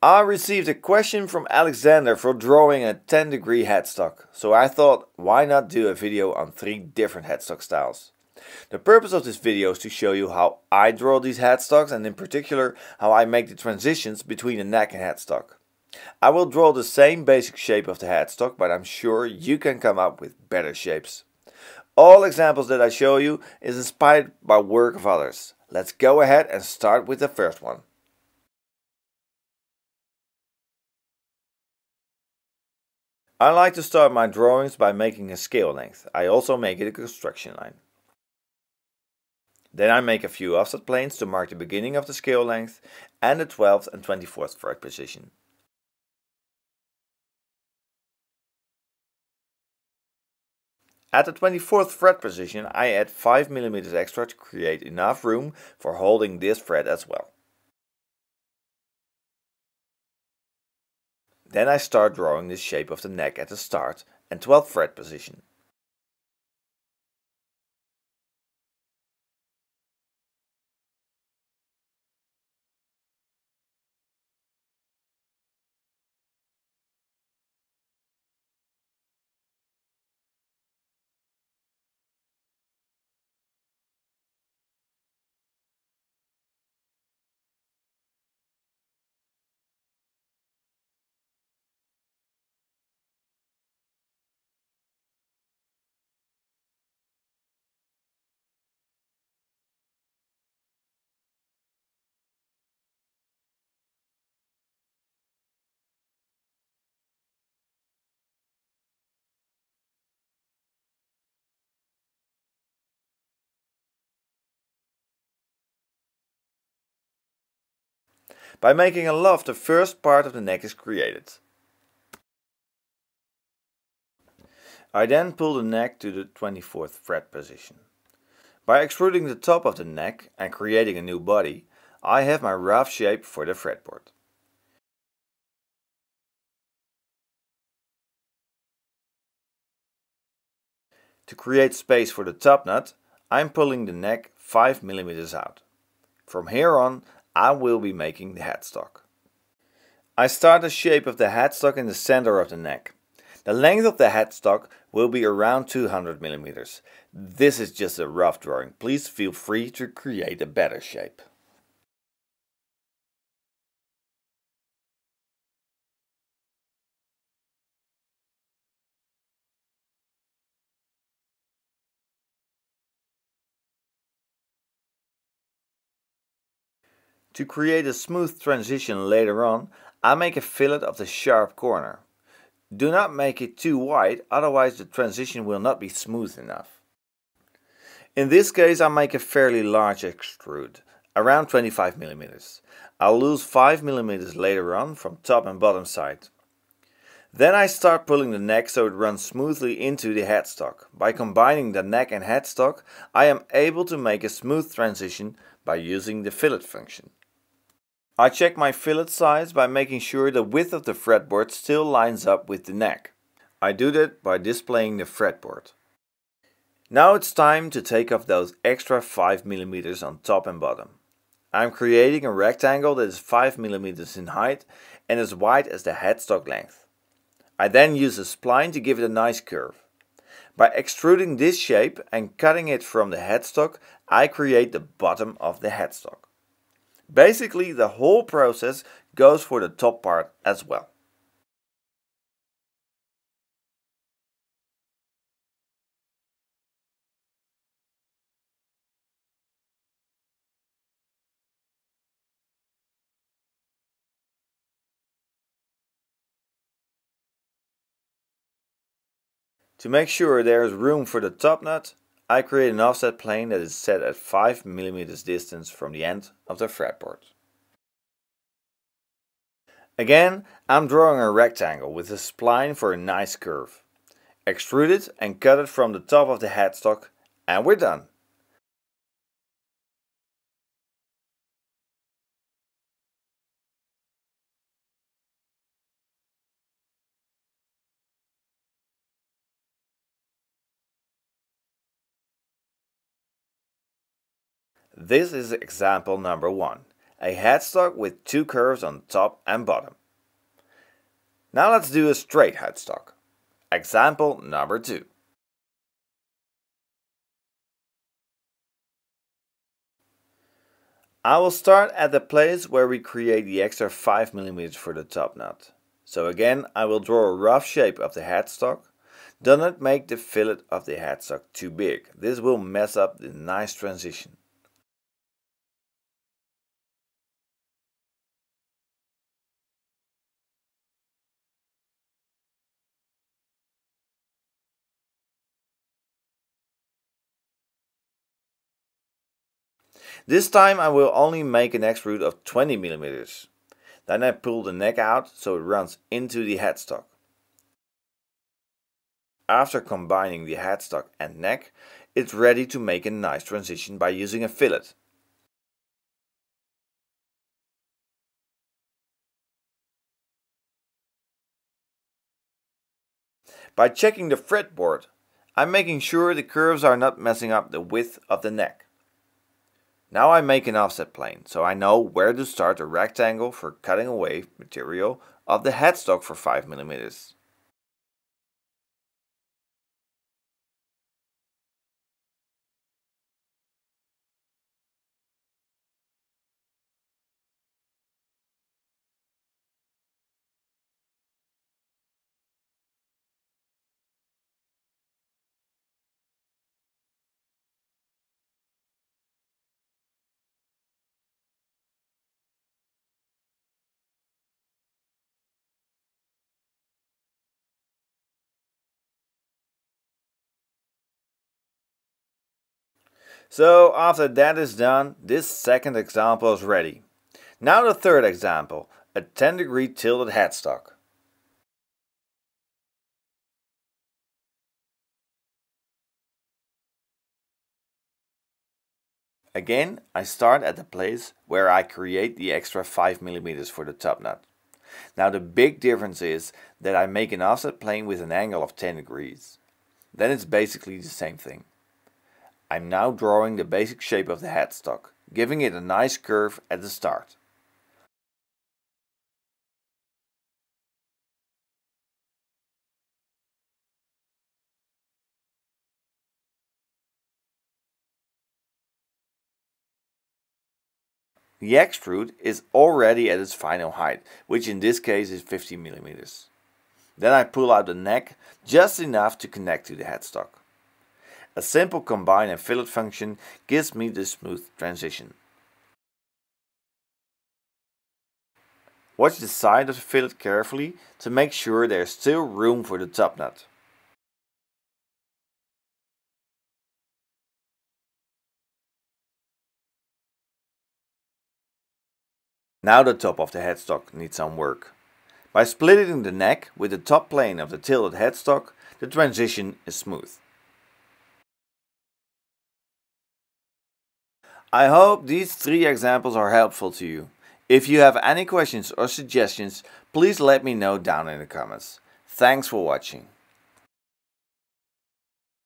I received a question from Alexander for drawing a 10 degree headstock, so I thought why not do a video on three different headstock styles. The purpose of this video is to show you how I draw these headstocks and in particular how I make the transitions between the neck and headstock. I will draw the same basic shape of the headstock but I'm sure you can come up with better shapes. All examples that I show you is inspired by work of others. Let's go ahead and start with the first one. I like to start my drawings by making a scale length. I also make it a construction line. Then I make a few offset planes to mark the beginning of the scale length and the 12th and 24th fret position. At the 24th fret position I add 5mm extra to create enough room for holding this fret as well. Then I start drawing the shape of the neck at the start and 12th fret position. By making a loft the first part of the neck is created. I then pull the neck to the 24th fret position. By extruding the top of the neck and creating a new body, I have my rough shape for the fretboard. To create space for the top nut, I'm pulling the neck 5 mm out. From here on I will be making the headstock. I start the shape of the headstock in the center of the neck. The length of the headstock will be around 200 millimeters. This is just a rough drawing. Please feel free to create a better shape. To create a smooth transition later on, I make a fillet of the sharp corner. Do not make it too wide, otherwise the transition will not be smooth enough. In this case I make a fairly large extrude, around 25 mm. I'll lose 5 mm later on from top and bottom side. Then I start pulling the neck so it runs smoothly into the headstock. By combining the neck and headstock I am able to make a smooth transition by using the fillet function. I check my fillet size by making sure the width of the fretboard still lines up with the neck. I do that by displaying the fretboard. Now it's time to take off those extra 5mm on top and bottom. I'm creating a rectangle that is 5mm in height and as wide as the headstock length. I then use a spline to give it a nice curve. By extruding this shape and cutting it from the headstock, I create the bottom of the headstock. Basically, the whole process goes for the top part as well. To make sure there is room for the top nut, I create an offset plane that is set at 5 mm distance from the end of the fretboard. Again, I'm drawing a rectangle with a spline for a nice curve. Extrude it and cut it from the top of the headstock and we're done. This is example number one. a headstock with two curves on top and bottom. Now let's do a straight headstock. Example number 2. I will start at the place where we create the extra 5mm for the top nut. So again, I will draw a rough shape of the headstock. Do not make the fillet of the headstock too big. This will mess up the nice transition. This time I will only make an extrude of 20 millimeters. Then I pull the neck out so it runs into the headstock. After combining the headstock and neck, it's ready to make a nice transition by using a fillet. By checking the fretboard, I'm making sure the curves are not messing up the width of the neck. Now I make an offset plane, so I know where to start a rectangle for cutting away material of the headstock for 5mm. So after that is done, this second example is ready. Now the third example, a 10 degree tilted headstock. Again, I start at the place where I create the extra 5mm for the top nut. Now the big difference is that I make an offset plane with an angle of 10 degrees. Then it's basically the same thing. I'm now drawing the basic shape of the headstock, giving it a nice curve at the start. The extrude is already at its final height, which in this case is 50 millimeters. Then I pull out the neck just enough to connect to the headstock. A simple combine and fillet function gives me the smooth transition. Watch the side of the fillet carefully to make sure there is still room for the top nut. Now the top of the headstock needs some work. By splitting the neck with the top plane of the tilted headstock, the transition is smooth. I hope these three examples are helpful to you. If you have any questions or suggestions, please let me know down in the comments. Thanks for watching.